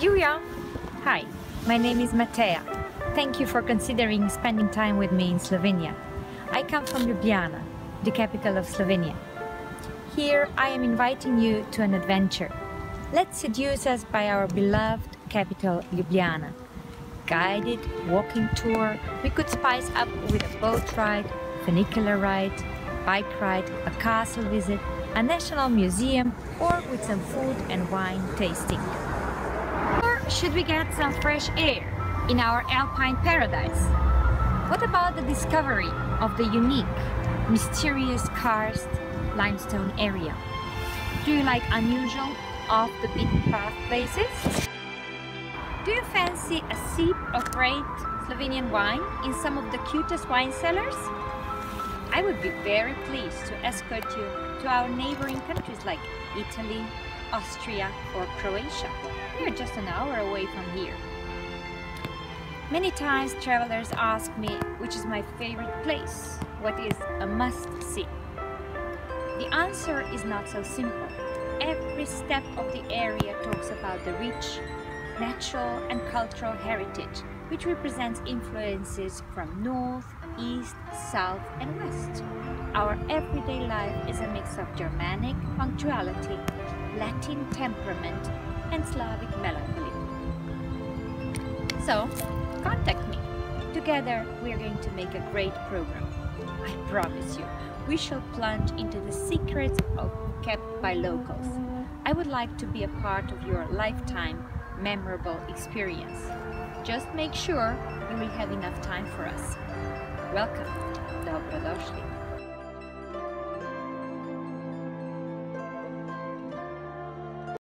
Here. Hi, my name is Mateja. Thank you for considering spending time with me in Slovenia. I come from Ljubljana, the capital of Slovenia. Here I am inviting you to an adventure. Let's seduce us by our beloved capital, Ljubljana. Guided walking tour, we could spice up with a boat ride, funicular ride, bike ride, a castle visit, a national museum, or with some food and wine tasting. Should we get some fresh air in our alpine paradise? What about the discovery of the unique, mysterious karst limestone area? Do you like unusual, off the beaten path places? Do you fancy a sip of great Slovenian wine in some of the cutest wine cellars? I would be very pleased to escort you to our neighboring countries like Italy, Austria or Croatia. We are just an hour away from here. Many times travelers ask me which is my favorite place, what is a must-see. The answer is not so simple. Every step of the area talks about the rich, natural and cultural heritage, which represents influences from north, east, south and west. Our everyday life is a mix of Germanic punctuality, Latin temperament and Slavic melancholy. So, contact me. Together we are going to make a great program. I promise you, we shall plunge into the secrets of kept by locals. I would like to be a part of your lifetime memorable experience. Just make sure you will have enough time for us. Welcome. Dobrodošli.